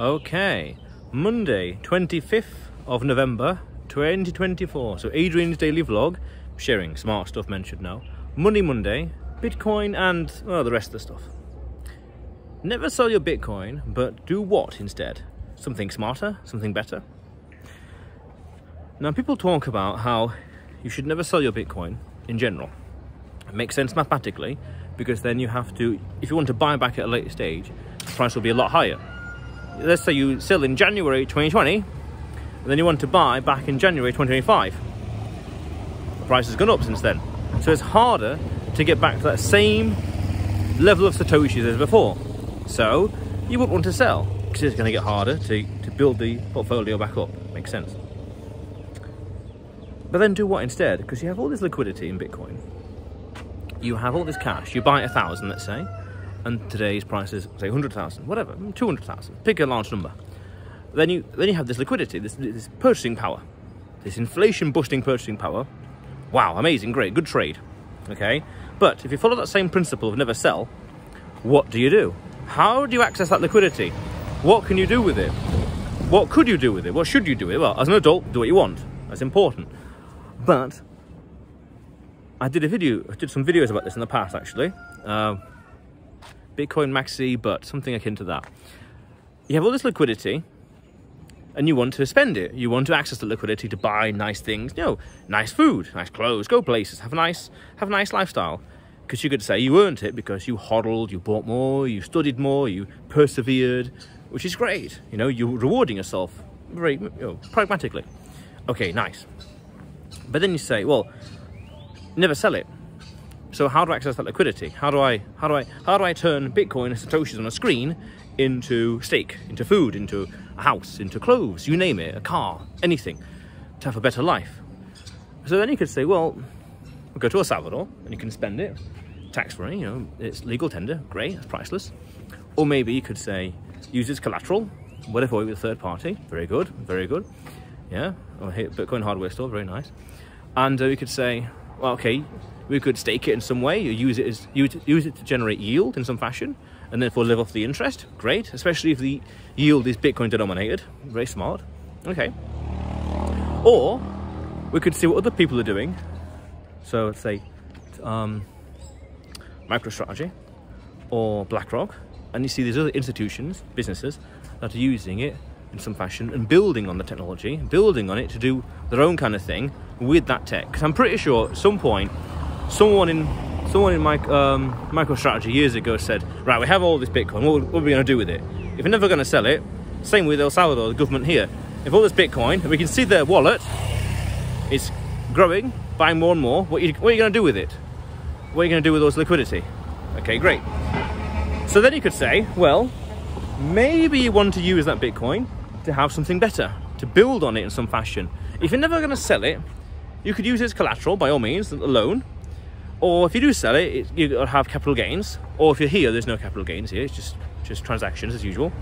Okay, Monday, 25th of November 2024. So, Adrian's daily vlog, sharing smart stuff mentioned now. Money Monday, Bitcoin, and well, the rest of the stuff. Never sell your Bitcoin, but do what instead? Something smarter, something better? Now, people talk about how you should never sell your Bitcoin in general. It makes sense mathematically because then you have to, if you want to buy back at a later stage, the price will be a lot higher. Let's say you sell in January 2020, and then you want to buy back in January 2025. The price has gone up since then. So it's harder to get back to that same level of Satoshis as before. So you wouldn't want to sell because it's going to get harder to, to build the portfolio back up. Makes sense. But then do what instead? Because you have all this liquidity in Bitcoin. You have all this cash. You buy a thousand, let's say, and today's price is say 100,000, whatever, 200,000. Pick a large number. Then you then you have this liquidity, this, this purchasing power, this inflation busting purchasing power. Wow, amazing, great, good trade. Okay, but if you follow that same principle of never sell, what do you do? How do you access that liquidity? What can you do with it? What could you do with it? What should you do with it? Well, as an adult, do what you want. That's important. But I did a video, I did some videos about this in the past actually. Uh, Bitcoin Maxi, but something akin to that. You have all this liquidity and you want to spend it. You want to access the liquidity to buy nice things, you know, nice food, nice clothes, go places, have a nice, have a nice lifestyle. Because you could say you earned it because you hodled, you bought more, you studied more, you persevered, which is great. You know, you're rewarding yourself very you know, pragmatically. Okay, nice. But then you say, well, never sell it. So how do I access that liquidity? How do I how do I how do I turn Bitcoin Satoshis on a screen into steak, into food, into a house, into clothes, you name it, a car, anything, to have a better life? So then you could say, well, we'll go to El Salvador and you can spend it tax free, you know, it's legal tender, great, it's priceless. Or maybe you could say, use as collateral, what if whatever with a third party, very good, very good. Yeah, or hit Bitcoin hardware store, very nice. And uh, we could say, okay, we could stake it in some way, or use it as use, use it to generate yield in some fashion, and therefore live off the interest. Great, especially if the yield is Bitcoin denominated. Very smart. Okay. Or we could see what other people are doing. So let's say um, MicroStrategy or BlackRock, and you see these other institutions, businesses that are using it in some fashion and building on the technology, building on it to do their own kind of thing with that tech. Because I'm pretty sure at some point, someone in someone in my um, MicroStrategy years ago said, right, we have all this Bitcoin. What, what are we going to do with it? If we're never going to sell it, same with El Salvador, the government here. If all this Bitcoin, and we can see their wallet is growing, buying more and more, what what are you going to do with it? What are you going to do with all this liquidity? Okay, great. So then you could say, well, maybe you want to use that Bitcoin to have something better, to build on it in some fashion. If you're never going to sell it, you could use it as collateral by all means, a loan. Or if you do sell it, it you have capital gains. Or if you're here, there's no capital gains here. It's just just transactions as usual.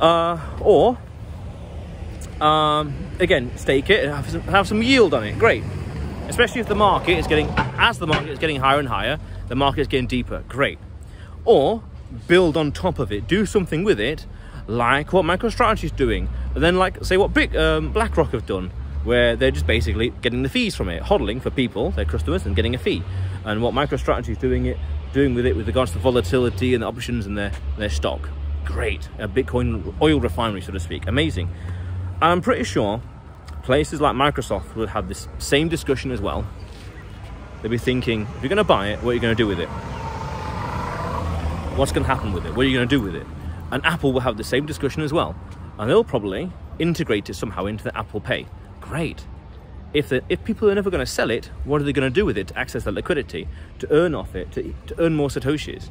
Uh, or um, again, stake it and have some, have some yield on it. Great. Especially if the market is getting, as the market is getting higher and higher, the market is getting deeper. Great. Or build on top of it. Do something with it, like what MicroStrategy is doing. And then, like, say what Big um, BlackRock have done, where they're just basically getting the fees from it, hodling for people, their customers, and getting a fee. And what MicroStrategy is doing it, doing with it with regards to volatility and the options in their their stock. Great, a Bitcoin oil refinery, so to speak. Amazing. And I'm pretty sure places like Microsoft will have this same discussion as well. They'll be thinking, if you're going to buy it, what are you going to do with it? What's going to happen with it? What are you going to do with it? And Apple will have the same discussion as well. And they'll probably integrate it somehow into the Apple Pay. Great. If, the, if people are never going to sell it, what are they going to do with it to access that liquidity, to earn off it, to, to earn more Satoshis?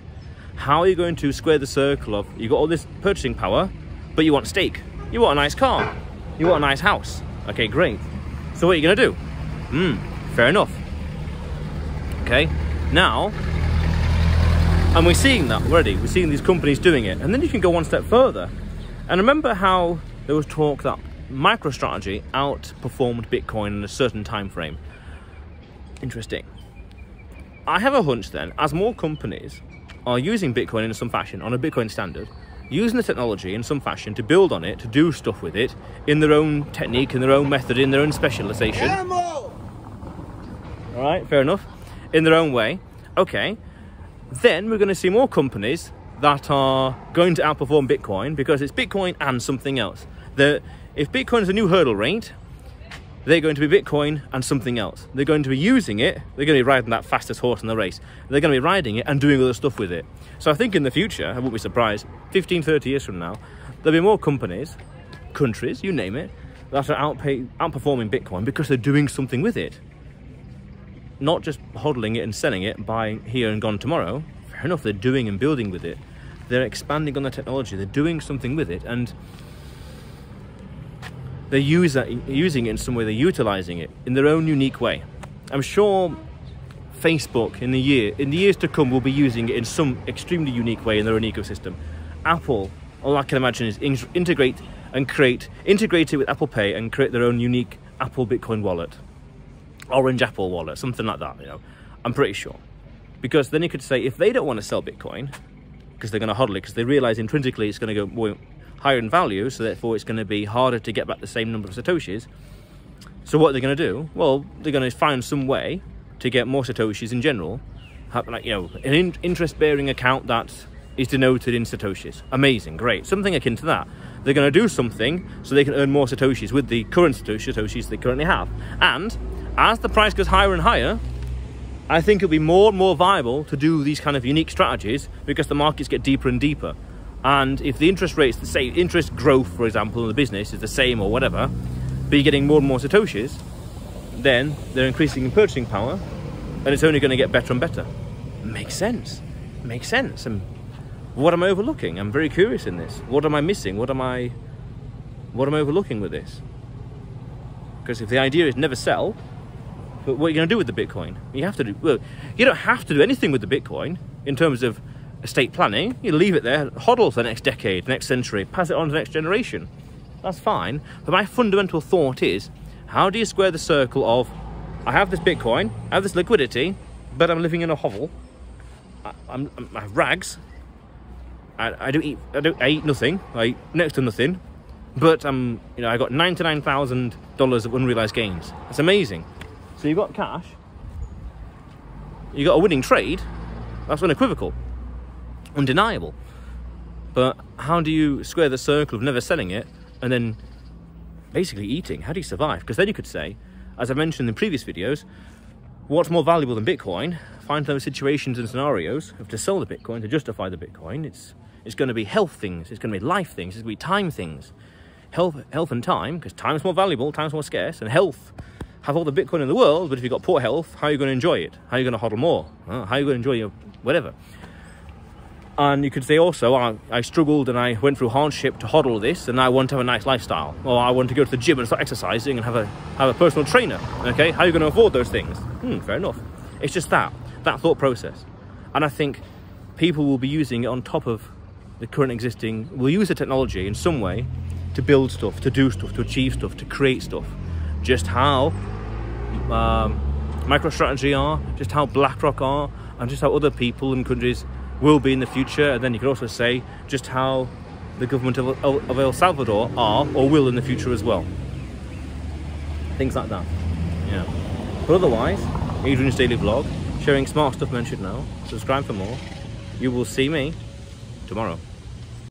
How are you going to square the circle of you got all this purchasing power, but you want steak, You want a nice car? You want a nice house? Okay, great. So what are you going to do? Hmm, fair enough. Okay, now, and we're seeing that already. We're seeing these companies doing it. And then you can go one step further. And remember how there was talk that MicroStrategy outperformed Bitcoin in a certain time frame. Interesting. I have a hunch then, as more companies are using Bitcoin in some fashion on a Bitcoin standard, using the technology in some fashion to build on it, to do stuff with it in their own technique, in their own method, in their own specialization. All right, fair enough. In their own way. Okay. Then we're going to see more companies that are going to outperform Bitcoin because it's Bitcoin and something else. The, if Bitcoin is a new hurdle rate, they're going to be Bitcoin and something else. They're going to be using it, they're going to be riding that fastest horse in the race. They're going to be riding it and doing other stuff with it. So I think in the future, I won't be surprised, 15, 30 years from now, there'll be more companies, countries, you name it, that are outperforming Bitcoin because they're doing something with it. Not just hodling it and selling it by here and gone tomorrow. Fair enough, they're doing and building with it. They're expanding on the technology, they're doing something with it. And they use that, using it in some way, they're utilizing it in their own unique way. I'm sure Facebook in the year in the years to come will be using it in some extremely unique way in their own ecosystem. Apple, all I can imagine is integrate and create integrate it with Apple Pay and create their own unique Apple Bitcoin wallet, Orange Apple wallet, something like that. You know, I'm pretty sure, because then you could say if they don't want to sell Bitcoin because they're going to hodl it because they realize intrinsically it's going to go more higher in value, so therefore it's going to be harder to get back the same number of Satoshis. So what are they going to do? Well, they're going to find some way to get more Satoshis in general, have, like, you know, an in interest-bearing account that is denoted in Satoshis. Amazing, great. Something akin to that. They're going to do something so they can earn more Satoshis with the current Satoshis they currently have. And as the price goes higher and higher, I think it'll be more and more viable to do these kind of unique strategies because the markets get deeper and deeper. And if the interest rates, the same interest growth, for example, in the business is the same or whatever, but you're getting more and more satoshis, then they're increasing in purchasing power, and it's only going to get better and better. Makes sense. Makes sense. And what am I overlooking? I'm very curious in this. What am I missing? What am I, what am I overlooking with this? Because if the idea is never sell, but what are you going to do with the Bitcoin? You have to do well. You don't have to do anything with the Bitcoin in terms of estate planning, you leave it there, hodl for the next decade, next century, pass it on to the next generation. That's fine. But my fundamental thought is, how do you square the circle of, I have this Bitcoin, I have this liquidity, but I'm living in a hovel. I, I'm, I have rags. I, I don't eat. I don't. I eat nothing. I eat next to nothing. But I'm. You know, I got ninety nine thousand dollars of unrealized gains. That's amazing. So you've got cash. You got a winning trade. That's unequivocal undeniable. But how do you square the circle of never selling it and then basically eating? How do you survive? Because then you could say, as I mentioned in previous videos, what's more valuable than Bitcoin? Find those situations and scenarios of to sell the Bitcoin, to justify the Bitcoin. It's it's going to be health things, it's going to be life things, it's going to be time things. Health, health and time, because time is more valuable, time is more scarce, and health have all the Bitcoin in the world, but if you've got poor health, how are you going to enjoy it? How are you going to hodl more? How are you going to enjoy your whatever? And you could say also, I, I, struggled and I went through hardship to hodl this, and I want to have a nice lifestyle. Or I want to go to the gym and start exercising and have a have a personal trainer. Okay, how are you going to afford those things? Hmm, fair enough. It's just that that thought process, and I think people will be using it on top of the current existing. Will use the technology in some way to build stuff, to do stuff, to achieve stuff, to create stuff. Just how um, MicroStrategy are, just how BlackRock are, and just how other people and countries will be in the future. And then you could also say just how the government of, of El Salvador are or will in the future as well. Things like that. Yeah. But otherwise, Adrian's Daily Vlog, sharing smart stuff mentioned now. Subscribe for more. You will see me tomorrow.